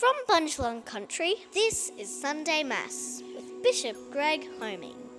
From Bundjalung Country, this is Sunday Mass with Bishop Greg Homeming.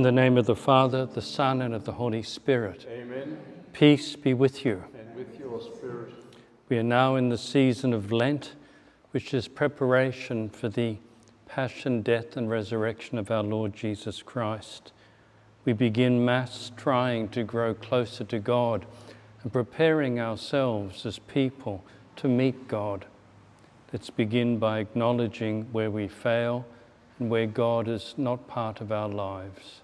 In the name of the Father, the Son, and of the Holy Spirit. Amen. Peace be with you. And with your spirit. We are now in the season of Lent, which is preparation for the passion, death, and resurrection of our Lord Jesus Christ. We begin Mass trying to grow closer to God and preparing ourselves as people to meet God. Let's begin by acknowledging where we fail and where God is not part of our lives.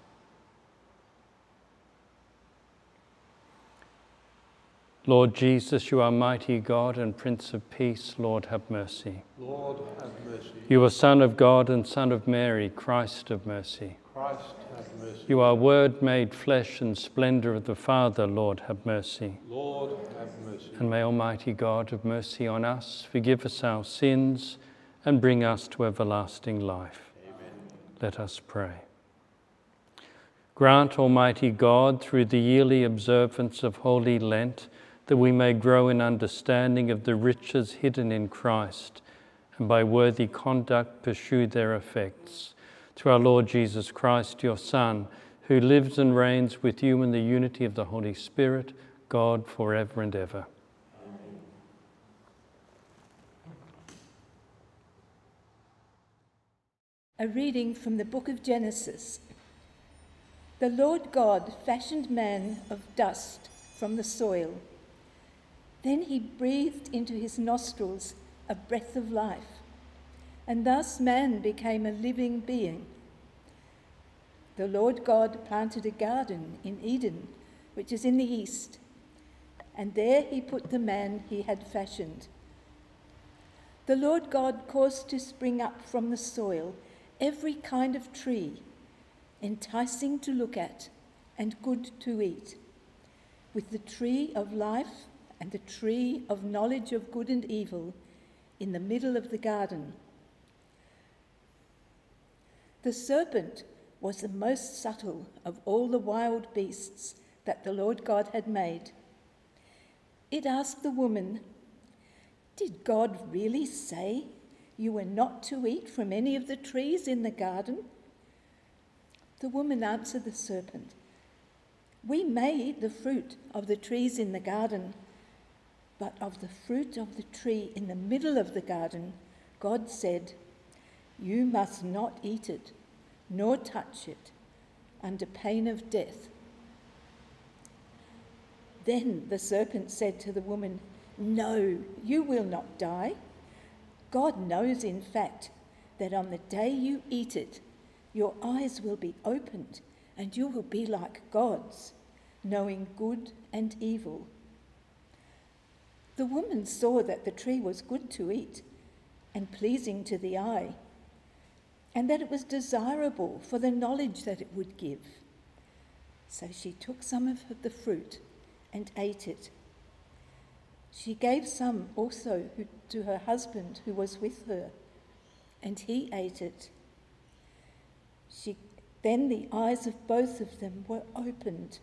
Lord Jesus, you are mighty God and Prince of Peace. Lord, have mercy. Lord, have mercy. You are Son of God and Son of Mary, Christ of mercy. Christ, have mercy. You are Word made flesh and splendor of the Father. Lord, have mercy. Lord, have mercy. And may Almighty God have mercy on us, forgive us our sins, and bring us to everlasting life. Let us pray. Grant, Almighty God, through the yearly observance of Holy Lent, that we may grow in understanding of the riches hidden in Christ, and by worthy conduct pursue their effects. Through our Lord Jesus Christ, your Son, who lives and reigns with you in the unity of the Holy Spirit, God, forever and ever. A reading from the book of Genesis. The Lord God fashioned man of dust from the soil. Then he breathed into his nostrils a breath of life, and thus man became a living being. The Lord God planted a garden in Eden, which is in the east, and there he put the man he had fashioned. The Lord God caused to spring up from the soil every kind of tree, enticing to look at and good to eat, with the tree of life and the tree of knowledge of good and evil in the middle of the garden. The serpent was the most subtle of all the wild beasts that the Lord God had made. It asked the woman, Did God really say you were not to eat from any of the trees in the garden? The woman answered the serpent, We may eat the fruit of the trees in the garden, but of the fruit of the tree in the middle of the garden, God said, You must not eat it, nor touch it, under pain of death. Then the serpent said to the woman, No, you will not die. God knows, in fact, that on the day you eat it, your eyes will be opened and you will be like gods, knowing good and evil. The woman saw that the tree was good to eat and pleasing to the eye, and that it was desirable for the knowledge that it would give. So she took some of the fruit and ate it. She gave some also to her husband who was with her, and he ate it. She, then the eyes of both of them were opened,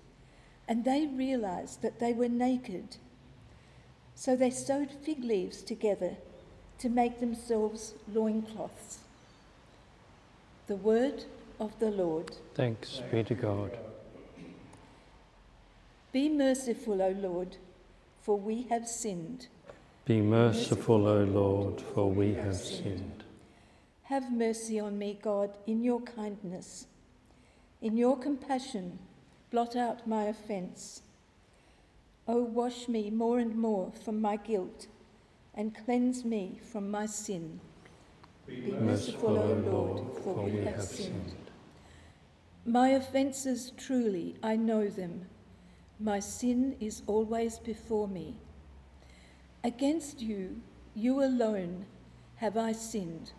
and they realized that they were naked. So they sewed fig leaves together to make themselves loincloths. The word of the Lord. Thanks be to God. Be merciful, O Lord, for we have sinned. Be merciful, O Lord, for we have sinned. Have mercy on me, God, in your kindness. In your compassion, blot out my offence. O wash me more and more from my guilt and cleanse me from my sin. Be merciful, O Lord, for we have sinned. My offences truly, I know them. My sin is always before me. Against you, you alone, have I sinned.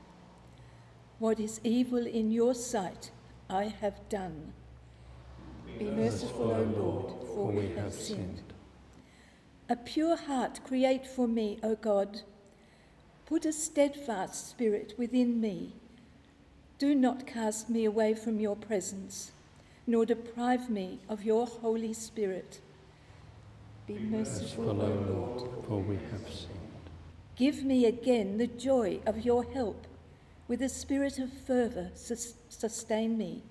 What is evil in your sight, I have done. Be merciful, O Lord, for we have sinned. A pure heart create for me, O God. Put a steadfast spirit within me. Do not cast me away from your presence, nor deprive me of your Holy Spirit. Be merciful, O Lord. for we have sinned. Give me again the joy of your help. With a spirit of fervour, sus- sustain me.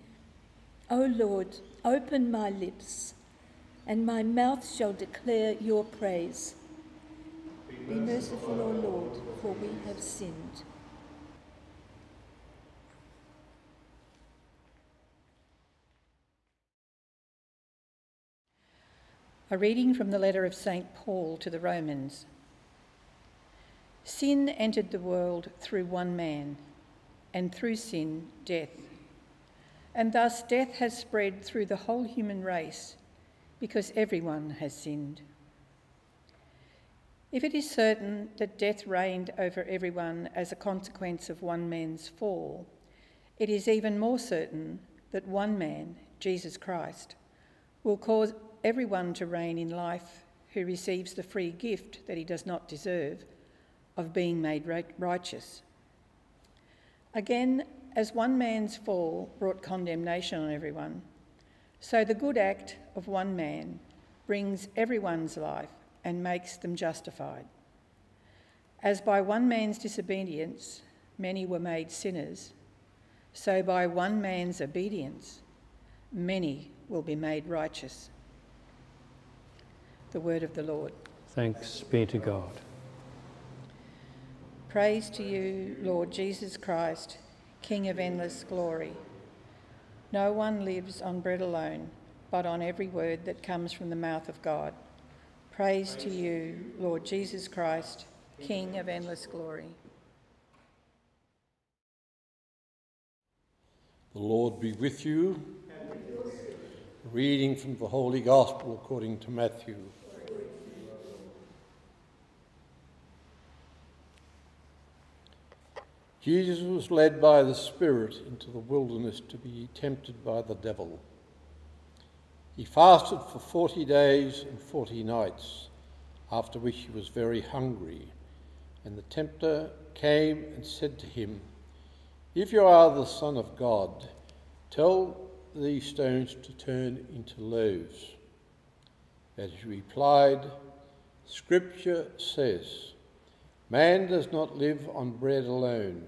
O Lord, open my lips, and my mouth shall declare your praise. Be merciful, O Lord, for we have sinned. A reading from the letter of St. Paul to the Romans. Sin entered the world through one man, and through sin, death. And thus death has spread through the whole human race because everyone has sinned. If it is certain that death reigned over everyone as a consequence of one man's fall, it is even more certain that one man, Jesus Christ, will cause everyone to reign in life who receives the free gift that he does not deserve of being made righteous. Again, as one man's fall brought condemnation on everyone, so the good act of one man brings everyone's life and makes them justified. As by one man's disobedience many were made sinners, so by one man's obedience many will be made righteous. The word of the Lord. Thanks be to God. Praise to you, Lord Jesus Christ, King of endless glory. No one lives on bread alone, but on every word that comes from the mouth of God. Praise to you, Lord Jesus Christ, King of endless glory. The Lord be with you. Reading from the Holy Gospel according to Matthew. Jesus was led by the Spirit into the wilderness to be tempted by the devil. He fasted for forty days and forty nights, after which he was very hungry. And the tempter came and said to him, If you are the Son of God, tell these stones to turn into loaves. But he replied, Scripture says, Man does not live on bread alone,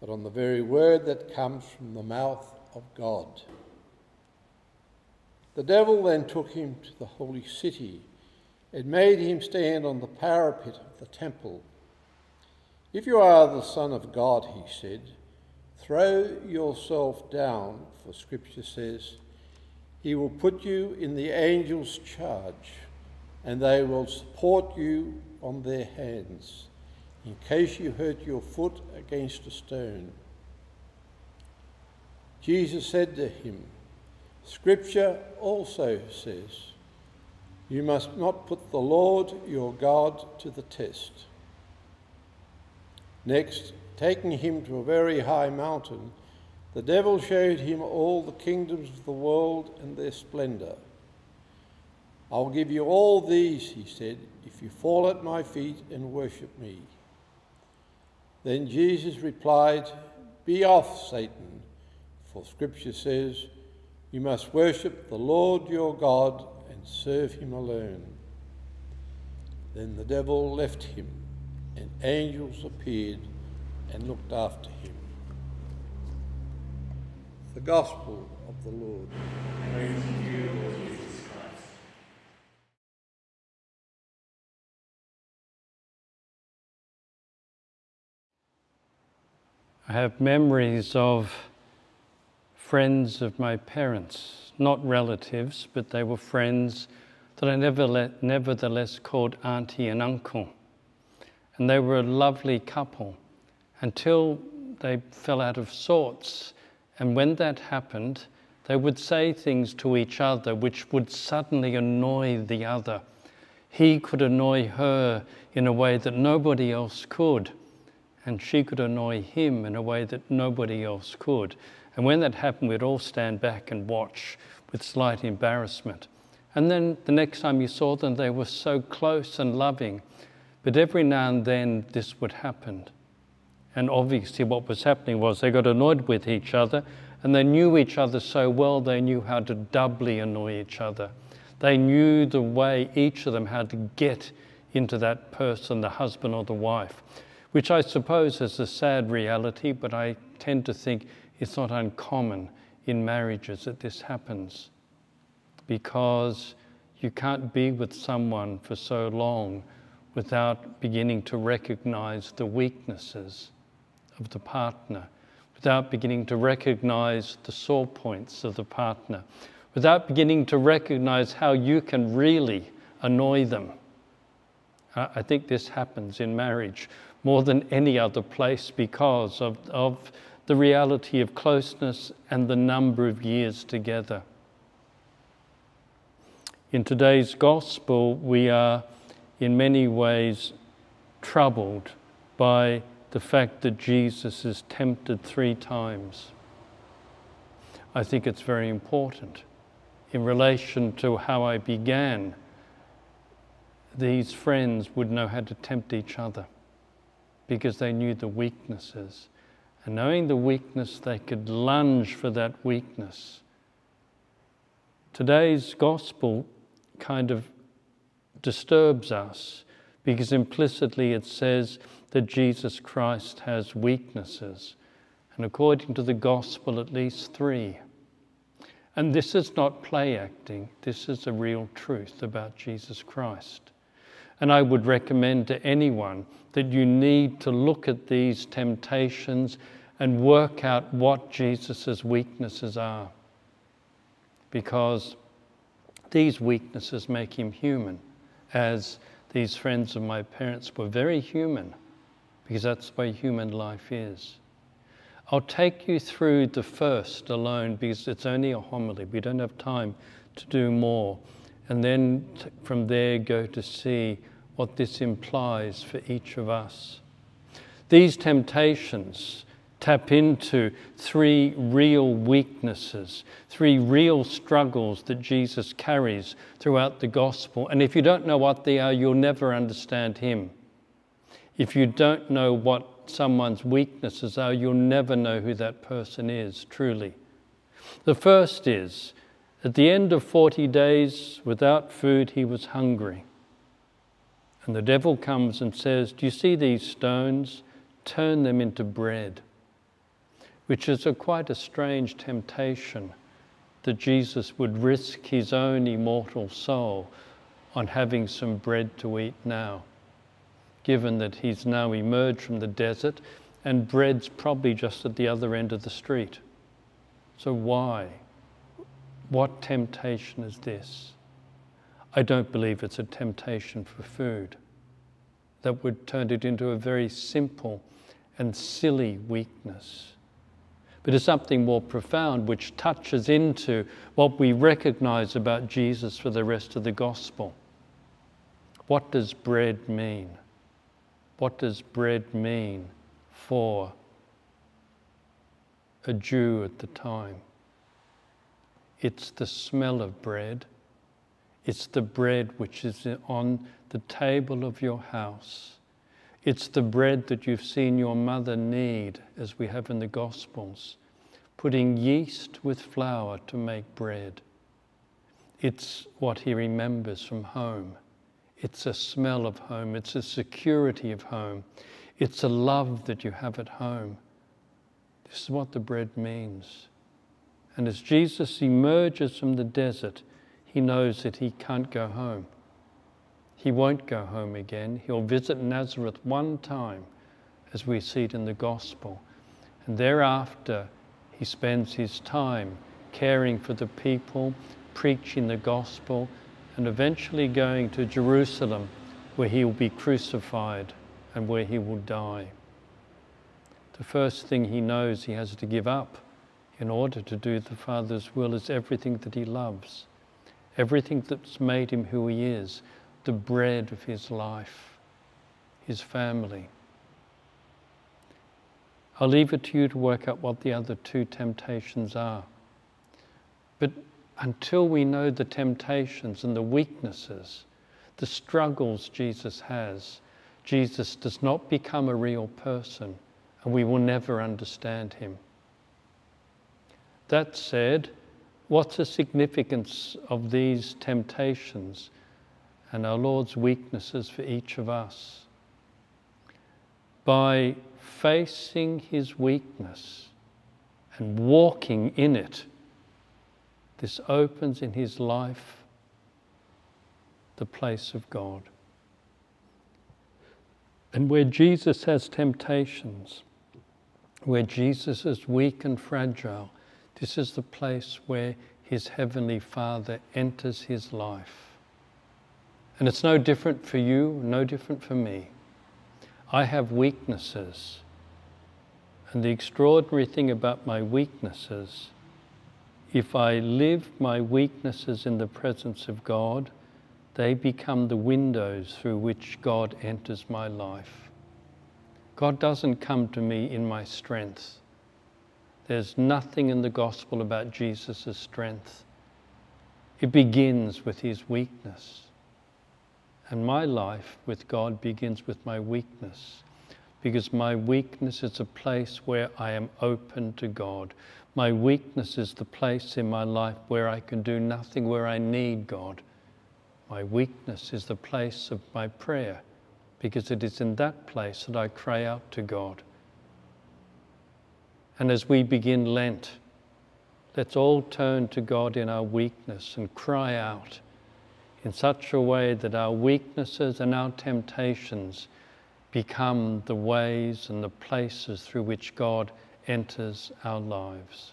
but on the very word that comes from the mouth of God. The devil then took him to the holy city and made him stand on the parapet of the temple. If you are the Son of God, he said, throw yourself down, for Scripture says, He will put you in the angels' charge, and they will support you on their hands, in case you hurt your foot against a stone. Jesus said to him, Scripture also says, You must not put the Lord your God to the test. Next, taking him to a very high mountain, the devil showed him all the kingdoms of the world and their splendor. I'll give you all these, he said, if you fall at my feet and worship me. Then Jesus replied, Be off, Satan, for scripture says, You must worship the Lord your God and serve him alone. Then the devil left him, and angels appeared and looked after him. The Gospel of the Lord. Praise I have memories of friends of my parents, not relatives, but they were friends that I never nevertheless called auntie and uncle. And they were a lovely couple until they fell out of sorts. And when that happened, they would say things to each other which would suddenly annoy the other. He could annoy her in a way that nobody else could, and she could annoy him in a way that nobody else could. And when that happened, we'd all stand back and watch with slight embarrassment. And then the next time you saw them, they were so close and loving. But every now and then, this would happen. And obviously, what was happening was they got annoyed with each other, and they knew each other so well, they knew how to doubly annoy each other. They knew the way, each of them, had to get into that person, the husband or the wife, which I suppose is a sad reality, but I tend to think it's not uncommon in marriages that this happens because you can't be with someone for so long without beginning to recognize the weaknesses of the partner, without beginning to recognize the sore points of the partner, without beginning to recognize how you can really annoy them. I think this happens in marriage more than any other place because of, of the reality of closeness and the number of years together. In today's gospel, we are in many ways troubled by the fact that Jesus is tempted three times. I think it's very important in relation to how I began. These friends would know how to tempt each other because they knew the weaknesses. And knowing the weakness, they could lunge for that weakness. Today's gospel kind of disturbs us because implicitly it says that Jesus Christ has weaknesses. And according to the gospel, at least three. And this is not play acting, this is a real truth about Jesus Christ. And I would recommend to anyone that you need to look at these temptations and work out what Jesus' weaknesses are. Because these weaknesses make him human, as these friends of my parents were very human, because that's the way human life is. I'll take you through the first alone because it's only a homily. We don't have time to do more. And then from there, go to see what this implies for each of us. These temptations tap into three real weaknesses, three real struggles that Jesus carries throughout the gospel. And if you don't know what they are, you'll never understand Him. If you don't know what someone's weaknesses are, you'll never know who that person is, truly. The first is at the end of 40 days without food, he was hungry. And the devil comes and says, Do you see these stones? Turn them into bread which is a quite a strange temptation that Jesus would risk his own immortal soul on having some bread to eat now, given that he's now emerged from the desert and bread's probably just at the other end of the street. So, why? What temptation is this? I don't believe it's a temptation for food. That would turn it into a very simple and silly weakness but it's something more profound which touches into what we recognize about Jesus for the rest of the gospel. What does bread mean? What does bread mean for a Jew at the time? It's the smell of bread. It's the bread which is on the table of your house. It's the bread that you've seen your mother knead, as we have in the Gospels, putting yeast with flour to make bread. It's what he remembers from home. It's a smell of home. It's a security of home. It's a love that you have at home. This is what the bread means. And as Jesus emerges from the desert, he knows that he can't go home. He won't go home again. He'll visit Nazareth one time, as we see it in the Gospel. And thereafter, he spends his time caring for the people, preaching the gospel, and eventually going to Jerusalem where he will be crucified and where he will die. The first thing he knows he has to give up in order to do the Father's will is everything that he loves, everything that's made him who he is, the bread of his life, his family. I'll leave it to you to work out what the other two temptations are. But until we know the temptations and the weaknesses, the struggles Jesus has, Jesus does not become a real person and we will never understand him. That said, what's the significance of these temptations and our Lord's weaknesses for each of us? By facing his weakness and walking in it, this opens in his life the place of God. And where Jesus has temptations, where Jesus is weak and fragile, this is the place where his heavenly Father enters his life. And it's no different for you, no different for me. I have weaknesses. And the extraordinary thing about my weaknesses, if I live my weaknesses in the presence of God, they become the windows through which God enters my life. God doesn't come to me in my strength. There's nothing in the gospel about Jesus' strength. It begins with his weakness. And my life with God begins with my weakness. Because my weakness is a place where I am open to God. My weakness is the place in my life where I can do nothing, where I need God. My weakness is the place of my prayer, because it is in that place that I cry out to God. And as we begin Lent, let's all turn to God in our weakness and cry out in such a way that our weaknesses and our temptations become the ways and the places through which God enters our lives.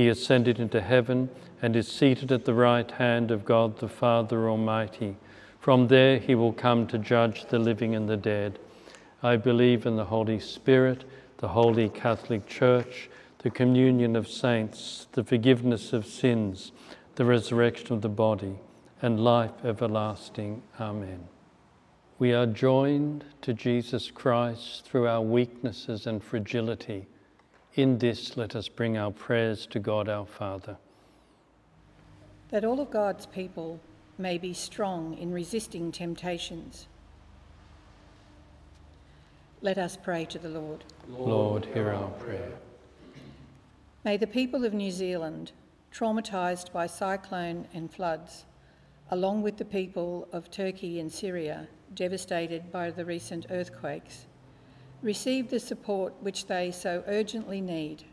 He ascended into heaven and is seated at the right hand of God the Father Almighty. From there he will come to judge the living and the dead. I believe in the Holy Spirit, the Holy Catholic Church, the communion of saints, the forgiveness of sins, the resurrection of the body, and life everlasting. Amen. We are joined to Jesus Christ through our weaknesses and fragility. In this, let us bring our prayers to God our Father that all of God's people may be strong in resisting temptations. Let us pray to the Lord. Lord, hear our prayer. May the people of New Zealand, traumatised by cyclone and floods, along with the people of Turkey and Syria, devastated by the recent earthquakes, receive the support which they so urgently need.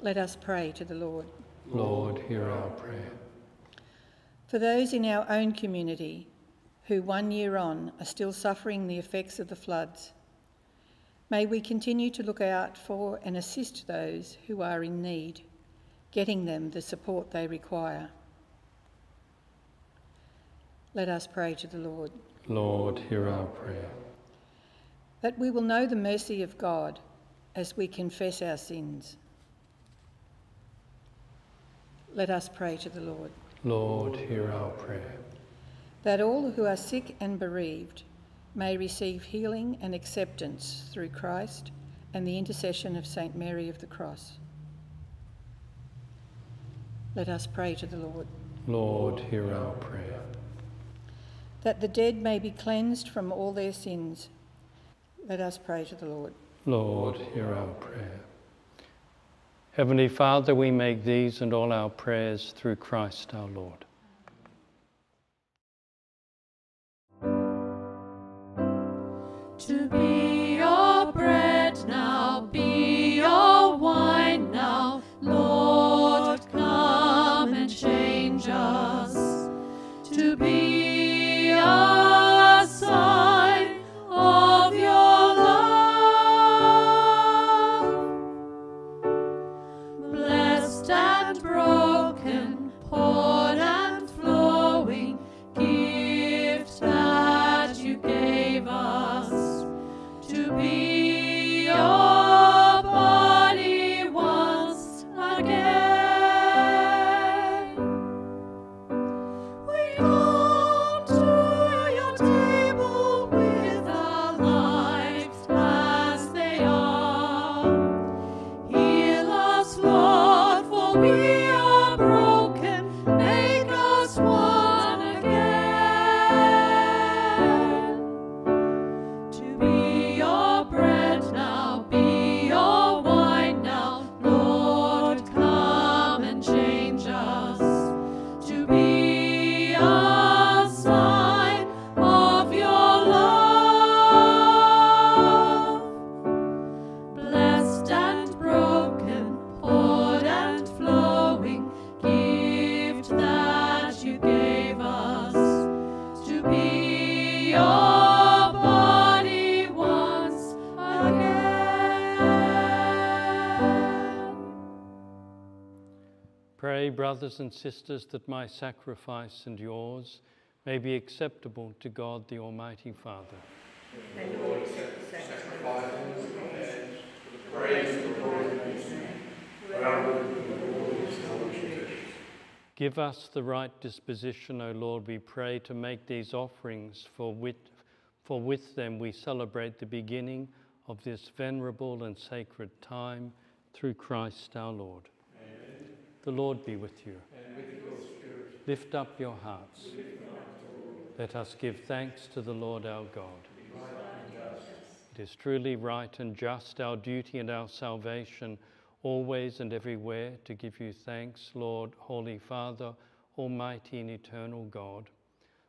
Let us pray to the Lord. Lord, hear our prayer. For those in our own community who one year on are still suffering the effects of the floods, may we continue to look out for and assist those who are in need, getting them the support they require. Let us pray to the Lord. Lord, hear our prayer. That we will know the mercy of God as we confess our sins let us pray to the Lord. Lord, hear our prayer. That all who are sick and bereaved may receive healing and acceptance through Christ and the intercession of St. Mary of the Cross. Let us pray to the Lord. Lord, hear our prayer. That the dead may be cleansed from all their sins. Let us pray to the Lord. Lord, hear our prayer. Heavenly Father, we make these and all our prayers through Christ our Lord. To be brothers and sisters, that my sacrifice and yours may be acceptable to God the Almighty Father. Give us the right disposition, O Lord, we pray, to make these offerings, for with, for with them we celebrate the beginning of this venerable and sacred time through Christ our Lord. The Lord be with you. Lift up your hearts. Let us give thanks to the Lord our God. It is truly right and just, our duty and our salvation, always and everywhere, to give you thanks, Lord, Holy Father, Almighty and eternal God.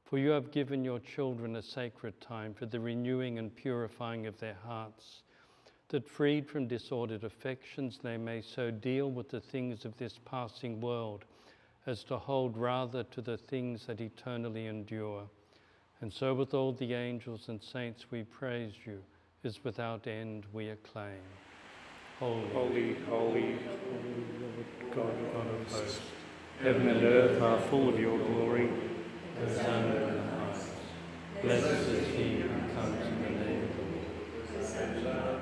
For you have given your children a sacred time for the renewing and purifying of their hearts, that freed from disordered affections they may so deal with the things of this passing world as to hold rather to the things that eternally endure. And so, with all the angels and saints, we praise you, as without end we acclaim. Holy, Holy, holy, God, God of hosts, heaven and earth are full of your glory. The. Blessed is he who comes in the name of the Lord.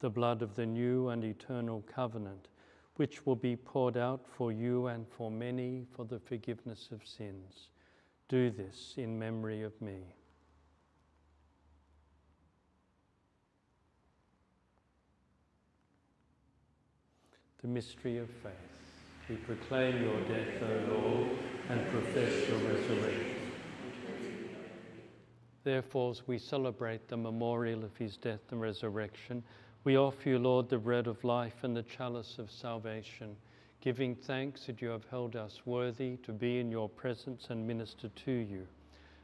the blood of the new and eternal covenant, which will be poured out for you and for many for the forgiveness of sins. Do this in memory of me. The mystery of faith. We proclaim your death, O Lord, and profess your resurrection. Therefore, as we celebrate the memorial of his death and resurrection, we offer you, Lord, the bread of life and the chalice of salvation. giving thanks that you have held us worthy to be in your presence and minister to you.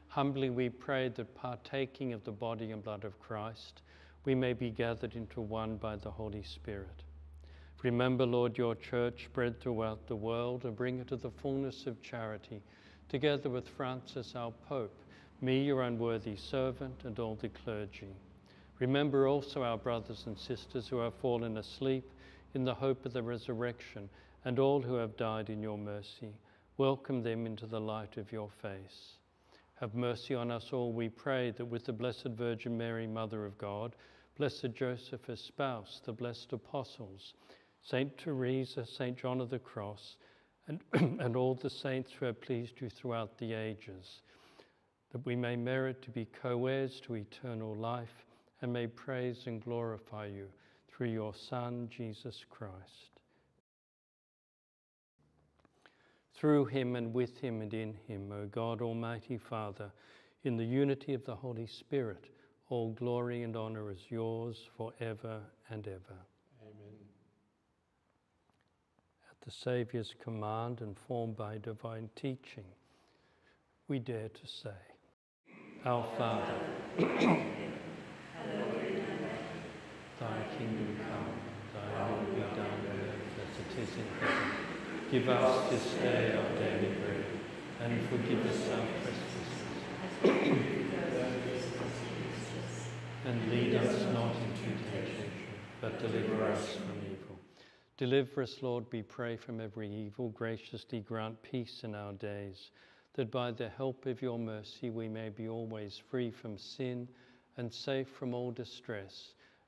Humbly we pray that partaking of the body and blood of Christ, we may be gathered into one by the Holy Spirit. Remember, Lord, your church spread throughout the world and bring it to the fullness of charity, together with Francis, our Pope, me, your unworthy servant, and all the clergy. Remember also our brothers and sisters who have fallen asleep in the hope of the resurrection and all who have died in your mercy. Welcome them into the light of your face. Have mercy on us all, we pray, that with the Blessed Virgin Mary, Mother of God, Blessed Joseph, her spouse, the blessed apostles, Saint Teresa, Saint John of the Cross, and, and all the saints who have pleased you throughout the ages, that we may merit to be co heirs to eternal life and may praise and glorify you through your Son, Jesus Christ. through him and with him and in him, O God, Almighty Father, in the unity of the Holy Spirit, all glory and honor is yours forever and ever. Amen. At the Saviour's command, informed by divine teaching, we dare to say, Our Father, thy kingdom come, thy will be done on earth as it is in heaven. Give us this day our daily bread, and forgive us our trespasses. and lead us not into temptation, but deliver us from evil. Deliver us, Lord, we pray, from every evil. Graciously grant peace in our days, that by the help of your mercy we may be always free from sin and safe from all distress,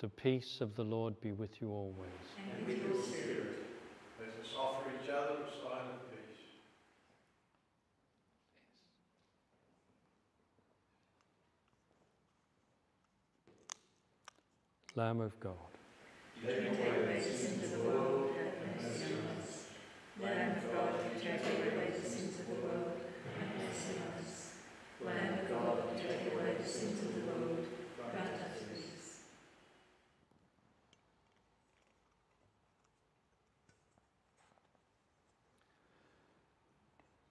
The peace of the Lord be with you always. And with your spirit. Let us offer each other a sign of peace. Lamb of God. Take away the sins of the world, have mercy on us. Lamb of God, who take away the sins of the world, have mercy on us. Lamb of God, who take away the sins of the world, grant us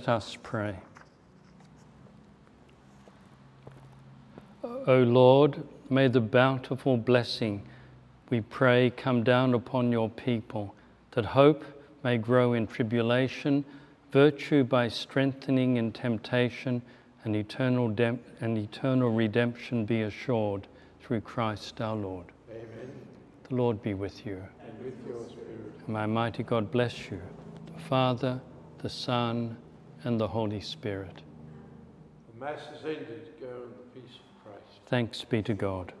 let us pray. O Lord, may the bountiful blessing, we pray, come down upon your people, that hope may grow in tribulation, virtue by strengthening in temptation, and eternal, dem- and eternal redemption be assured through Christ our Lord. Amen. The Lord be with you. And with your spirit. And may mighty God bless you, the Father, the Son, and the Holy Spirit. The Mass is ended. Go in the peace of Christ. Thanks be to God.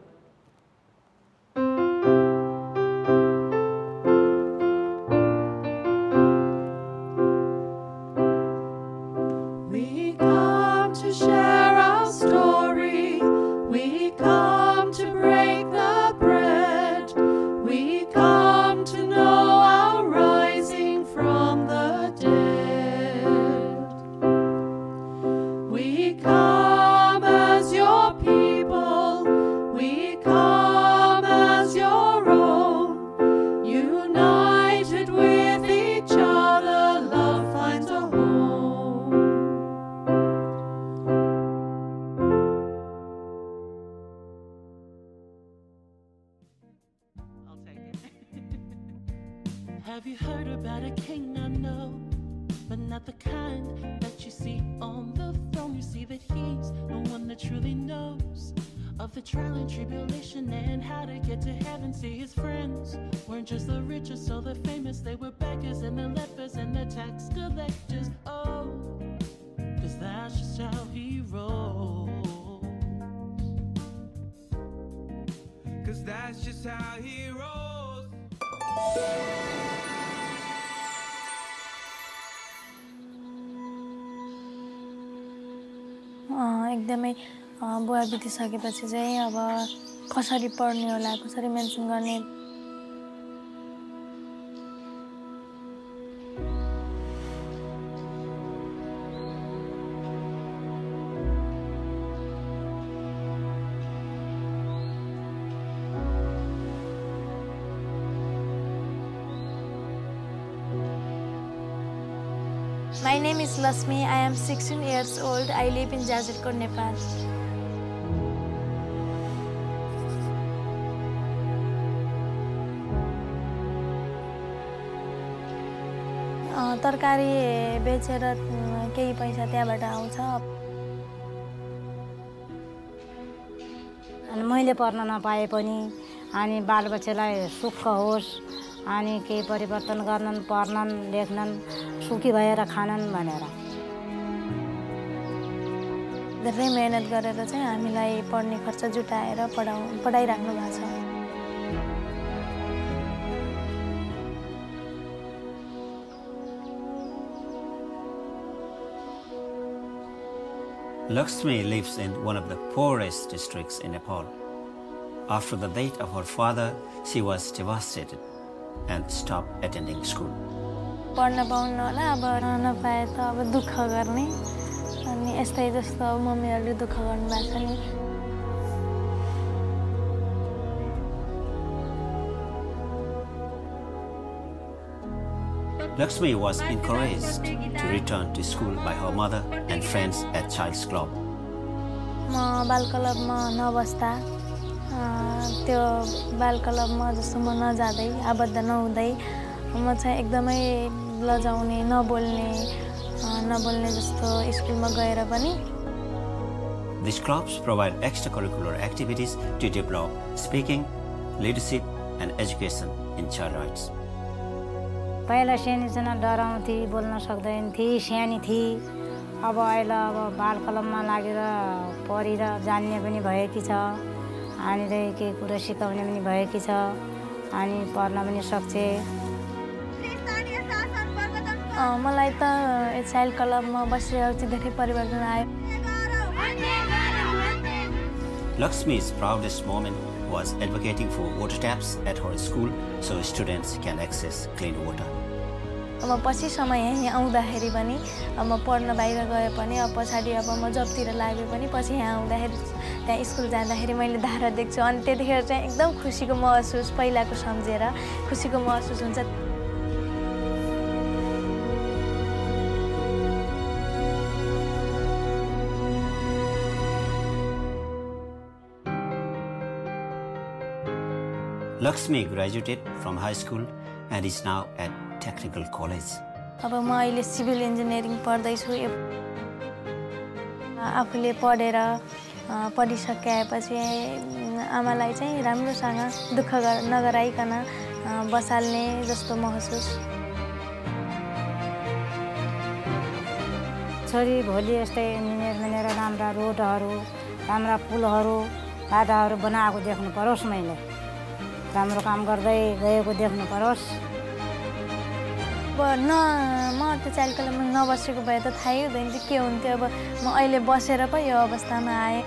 his friends weren't just the richest or the famous, they were beggars and the lepers and the tax collectors. Oh, cause that's just how he rolls. Cause that's just how he rolls. अँ, एकदमै अँ, बुवा बितिसकेपछि चाहिँ अब कसरी पढ्ने होला कसरी mention गर्ने My name is Lasmi. I am 16 years old. I live in Jazirkot, Nepal. तरकारी बेचेर केही पैसा त्यहाँबाट आउँछ। अनि मैले पढ्न नपाए पनि अनि बालबच्चालाई सुख होस् अनि केही परिवर्तन गर्नन् पढ्नन् लेख्नन् सुखी भएर खानन् भनेर। धेरै मेहनत गरेर चाहिँ हामीलाई पढ्ने खर्च जुटाएर पढाउ पढाइराख्नु भएको छ। Lakshmi lives in one of the poorest districts in Nepal. After the death of her father, she was devastated and stopped attending school. पढ्न पाउनु होला अब नपाए त अब दुःख गर्ने अनि यस्तै जस्तो अब मम्मीहरूले दुःख गर्नुभएको छ नि Lakshmi was encouraged to return to school by her mother and friends at Child's Club. म बाल क्लबमा नबस्दा अँ, त्यो बाल क्लबमा जस्तो म नजाँदै आबद्ध नहुँदै म चाहिँ एकदमै लजाउने नबोल्ने अँ, नबोल्ने जस्तो स्कुलमा गएर पनि These clubs provide extracurricular activities to develop speaking, leadership, and education in child rights. पहिला सानो सानो डराउँथे बोल्न सक्दैन थिए सानी थिए। अब अहिले अब बाल कलममा लागेर पढेर जान्ने पनि भएकी छ। चाहिँ केही कुरो सिकाउने पनि भएकी छ। अनि पढ्न पनि सक्छ। मलाई त चाइल्ड क्लबमा बसिरहेको चाहिँ धेरै परिवर्तन आयो। Lakshmi's proudest moment was advocating for water taps at her school so students can access clean water. म समय यहीँ आउँदाखेरि पनि म पढ्न बाहिर गए पनि अब पछाडि अब म जबतिर लागे पनि पछि यहाँ आउँदाखेरि त्यहाँ स्कुल जाँदाखेरि मैले धारा देख्छु। अनि त्यतिखेर चाहिँ एकदम खुसीको महसुस पहिलाको सम्झेर खुसीको महसुस हुन्छ। Lakshmi graduated from high school and is now at technical college. अब म अहिले सिभिल इन्जिनियरिङ पढ्दैछु। आफूले पढेर पढिसकेपछि आमालाई चाहिँ राम्रोसँग दुःख गर- नगराइकन बसाल्ने जस्तो महसुस। छोरी भोलि यस्तै इन्जिनियर बनेर राम्रा रोडहरू राम्रा पुलहरू बाटाहरू बनाएको देख्नु परोस् मैले। राम्रो काम गर्दै गएको देख्नु परोस्। न म त्यो चाइल्ड नबसेको भए त थाहै हुँदैन थियो के हुन्थ्यो। अब म अहिले बसेर पो यो अवस्थामा आएँ।